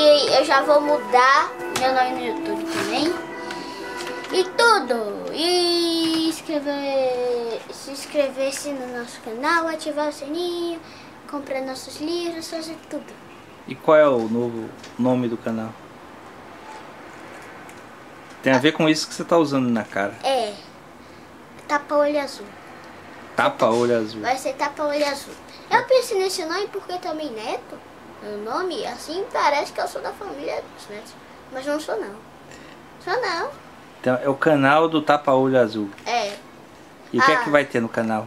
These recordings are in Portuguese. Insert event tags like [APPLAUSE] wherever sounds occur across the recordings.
E eu já vou mudar meu nome no YouTube também. E tudo. E inscrever, se inscrever-se no nosso canal, ativar o sininho, comprar nossos livros, fazer tudo. E qual é o novo nome do canal? Tem a ver com isso que você tá usando na cara. É. Tapa-olho azul. Tapa-olho azul. Vai ser tapa-olho azul. Eu pensei nesse nome porque também neto, o nome, assim parece que eu sou da família dos netos. Mas não sou não. Sou não. Então, é o canal do Tapa-olho azul. É. E o que é Ah. que vai ter no canal?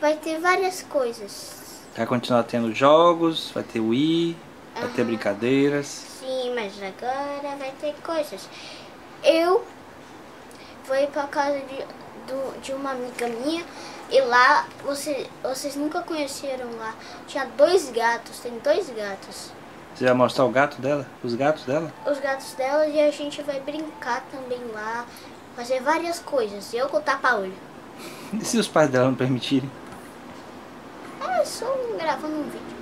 Vai ter várias coisas. Vai continuar tendo jogos, vai ter Wii, vai ter brincadeiras. Sim, mas agora vai ter coisas. Eu vou ir pra casa de, do- de uma amiga minha e lá você, vocês nunca conheceram lá. Tinha dois gatos, tem dois gatos. Você vai mostrar o gato dela? Os gatos dela? Os gatos dela e a gente vai brincar também lá, fazer várias coisas. Eu com tapa-olho. E se os pais dela não permitirem? É só gravando um vídeo.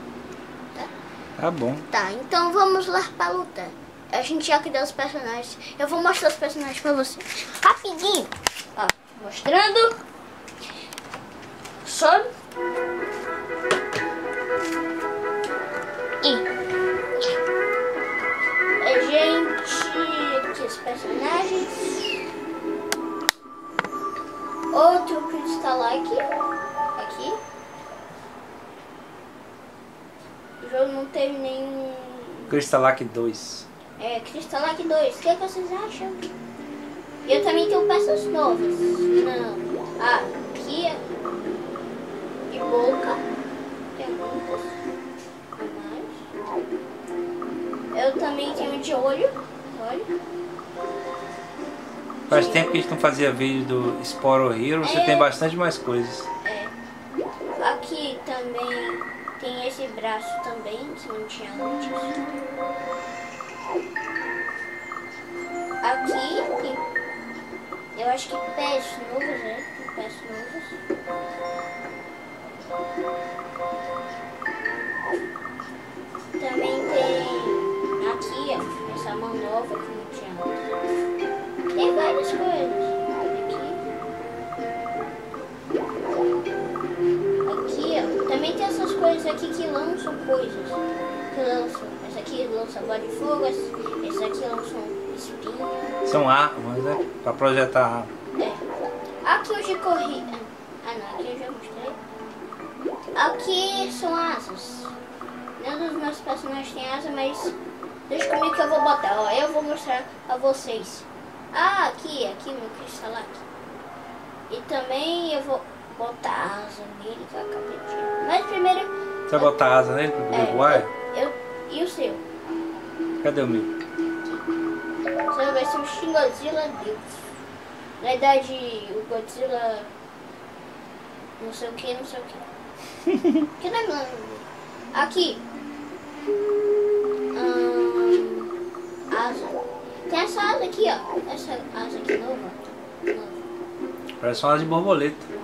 Tá bom. Tá, então vamos lá pra luta. A gente já criou os personagens. Eu vou mostrar os personagens pra vocês. Rapidinho. Ó, mostrando. Sobe. E. A gente. Aqui os personagens. Outro Crystalike. Aqui. O jogo não teve nenhum. Crystalac 2. É, Crystalike 2. O que, é que vocês acham? Eu também tenho peças novas. Não. Ah, aqui é de boca. Tem muitas. Mais. Eu também tenho de olho. Olha. Faz tempo que a gente não fazia vídeo do Sporo Hero, você É. tem bastante mais coisas. É. Aqui também tem esse braço também, que não tinha antes. Aqui eu acho que pés novos, né? Pés novos. Também tem aqui, ó, essa mão nova que não tinha antes. Tem várias coisas. Também tem essas coisas aqui que lançam coisas. Que lançam. Essa aqui lança bola de fogo, essa aqui lança um. São armas, né? Pra projetar arma. É. Aqui eu já corri. Ah não, aqui eu já mostrei. Aqui são asas. Nenhum dos meus personagens tem asa, mas deixa comigo que eu vou botar. Ó, eu vou mostrar a vocês. Ah, aqui, aqui meu cristal aqui. E também eu vou botar asa nele, que eu acabei de tirar. Mas primeiro. Você vai botar asa nele pra poder voar? É, eu, eu, e o seu? Cadê o meu? Ser o Shin Godzilla Deus. Na verdade, o Godzilla. Não sei o que, não sei o que. [LAUGHS] que não é Aqui. Ahn, asa. Tem essa asa aqui, ó. Essa asa aqui nova. Nova. Parece uma asa de borboleta.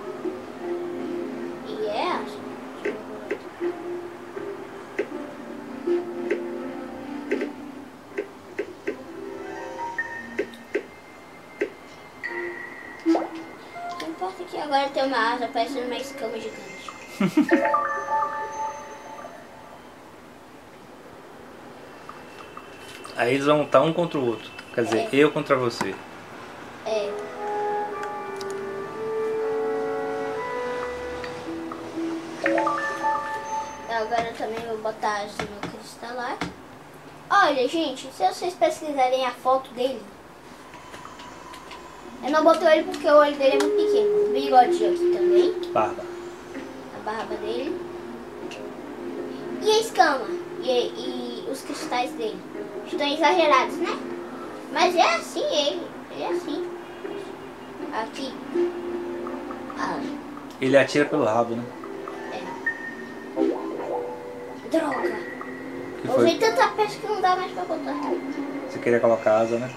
Importa que agora tem uma asa parecendo uma escama gigante. [LAUGHS] Aí eles vão lutar um contra o outro. Quer dizer, eu contra você. É. Eu agora também vou botar asa no cristalar. Olha, gente, se vocês pesquisarem a foto dele, eu não botei ele porque o olho dele é muito pequeno. O bigodinho aqui também, Barba. a barba dele. E a escama, e, e os cristais dele. Estão exagerados, né? Mas é assim ele, ele é assim. Aqui. Ah, Ele atira pelo rabo, né? droga. Que foi? tanta peça que não dá mais pra botar. Você queria colocar asa, né?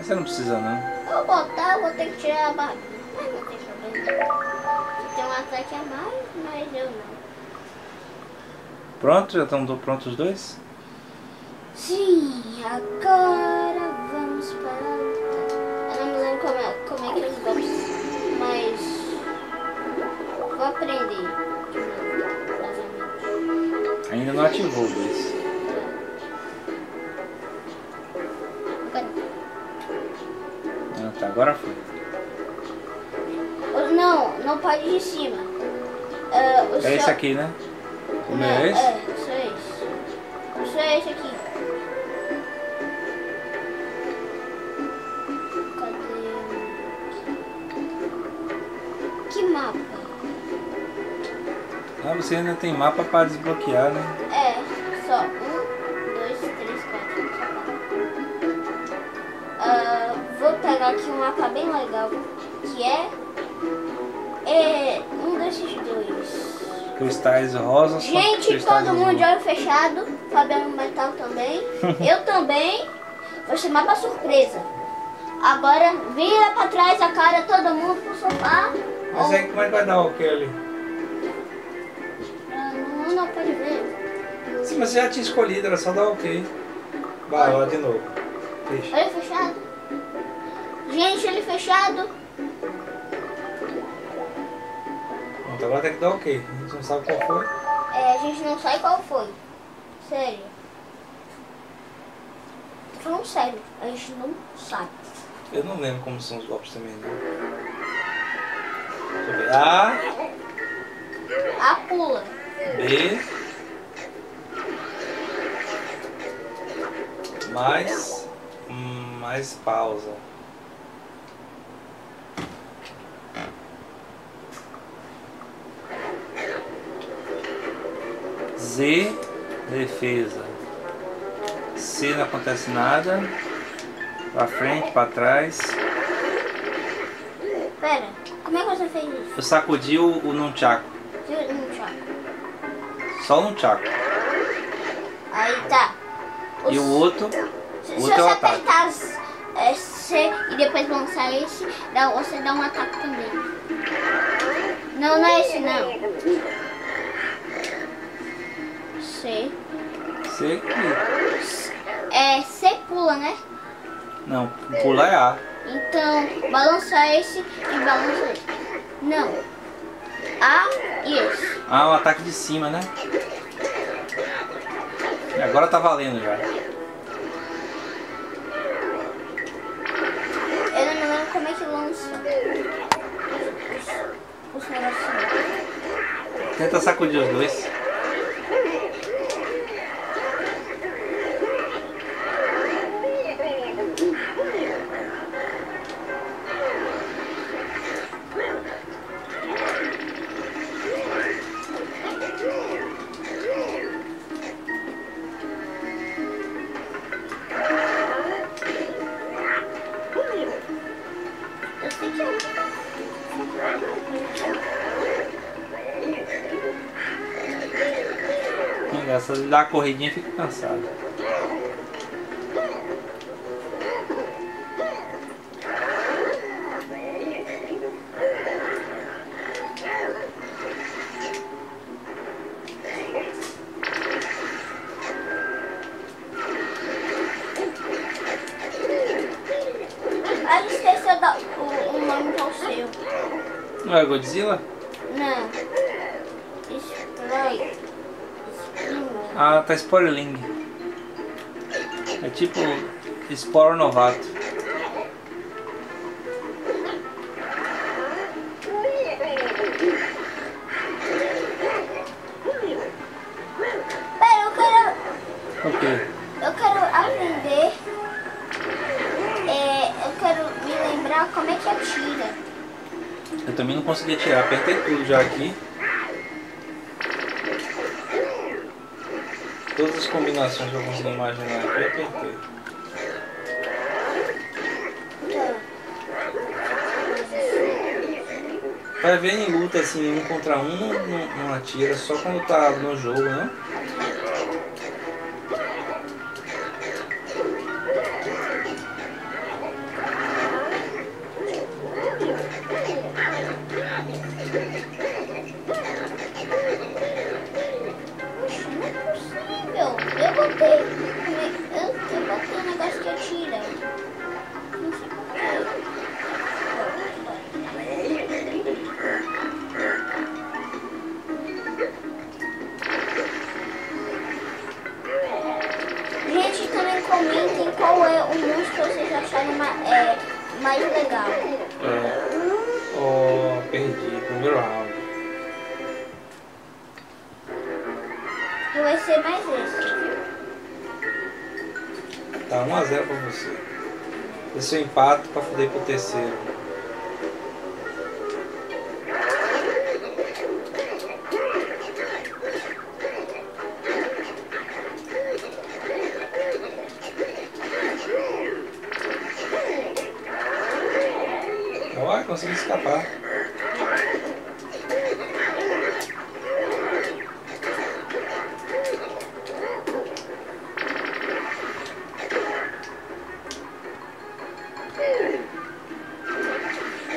Mas você não precisa não. Eu vou botar, vou ter que tirar a barriga. Mas não tem problema. Tem um ataque a mais, mas eu não. Pronto? Já estão prontos os dois? Sim, agora vamos para a luta. Eu não me lembro como é, como é que eles golpes, mas vou aprender. Ainda não ativou o aqui, né? O meu Não, é esse? É, só esse. O seu é esse aqui. Cadê? Que mapa? Ah, você ainda tem mapa para desbloquear, né? É, só um, dois, três, quatro, só quatro. Ah, vou pegar aqui um mapa bem legal, que é, é um desses dois. Cristais rosas. Gente, cristais todo mundo de olho fechado, Fabiano Metal também, [LAUGHS] eu também, vou chamar pra surpresa. Agora vira pra trás a cara, todo mundo pro sofá. Mas Ou- aí como é que vai dar o que ali? Ah, não, não pode ver. Sim, mas você já tinha escolhido, era só dar ok. Vai, lá de novo. Deixa. Olho fechado. Gente, olho fechado. Pronto, agora tem que dar ok. A gente não sabe qual foi. É, a gente não sabe qual foi. Sério. Tô falando sério, a gente não sabe. Eu não lembro como são os golpes também. Não. Deixa eu ver. A, A pula. B. Mais. Mais pausa. Z, defesa. C não acontece nada. Pra frente, pra trás. Pera, como é que você fez isso? Eu sacudi o, o nunchaku. No chaco. Só o nunchaku. Aí tá. E o outro, Se, o se outro é você o ataque. apertar as- é, C e depois lançar esse, dá, você dá um ataque também. Não, não é esse não. C. C que. É, C pula, né? Não, pular é A. Então, balançar esse e balançar esse. Não. A e esse. Ah, o ataque de cima, né? E agora tá valendo já. Eu não lembro como é que lança. Os, os negocinhos. Tenta sacudir os dois. Dar uma corridinha fica cansado. Ah, esqueceu o, o nome do seu. Não é Godzilla? Ah, tá Spoiling. É tipo Sporo Novato. Pera, eu quero, Ok. eu quero aprender. É, eu quero me lembrar como é que atira. Eu também não consegui tirar, apertei tudo já aqui. Todas as combinações que eu consegui imaginar aqui, eu apertei. Vai ver em luta assim, um contra um, não, não atira, só quando tá no jogo, né? Batalha ma- é, mais legal. É. Oh, perdi. Primeiro round. Vai ser mais esse? Tá 1x0 pra você. Esse é o empate pra ir pro terceiro. Consegui escapar.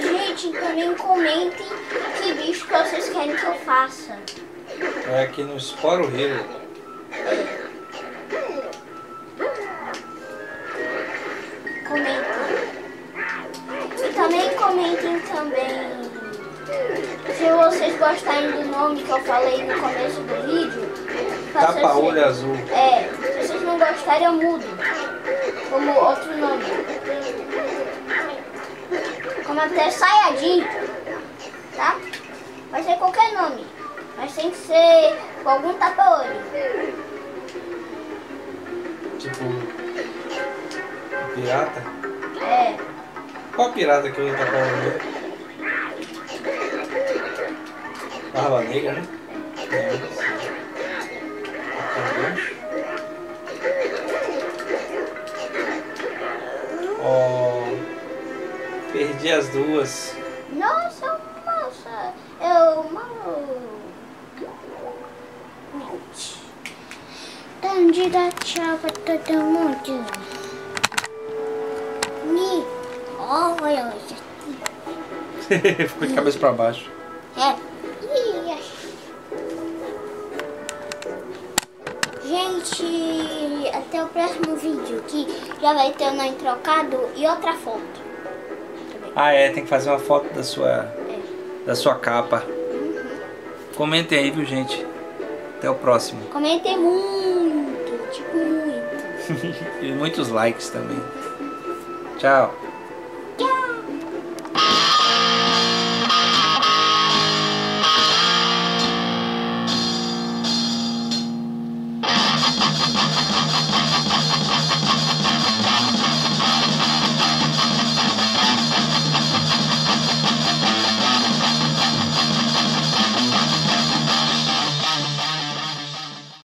Gente, também comentem que bicho que vocês querem que eu faça. É aqui no Sporo Hero. Gostarem do nome que eu falei no começo do vídeo. faça Tapa assim. azul. É, se vocês não gostarem eu mudo. Como outro nome. Como até Sayajin. Tá? Vai ser qualquer nome. Mas tem que ser com algum tapa-olho. Tipo. Pirata? É. Qual pirata que usa tapa Barba negra, né? Ó. perdi as duas. Nossa, moça, eu mal. Tandy dá tchau pra todo mundo. Me olha isso [LAUGHS] Ficou de cabeça pra baixo. É. Gente, até o próximo vídeo que já vai ter o nome trocado e outra foto. Ah é, tem que fazer uma foto da sua. É. da sua capa. Comentem aí, viu gente? Até o próximo. Comentem muito, tipo muito. [LAUGHS] e muitos likes também. Tchau.